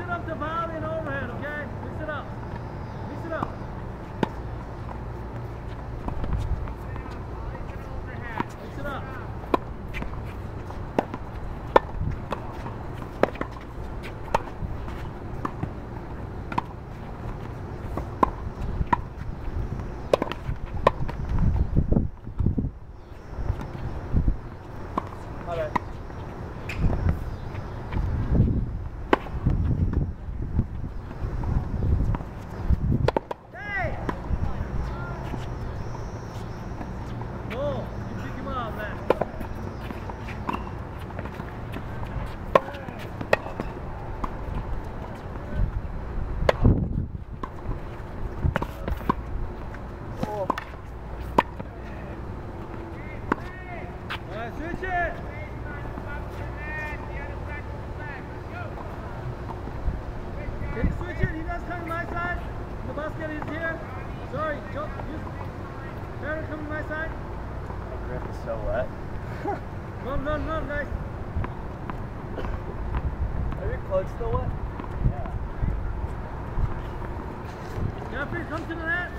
it up to come to the net.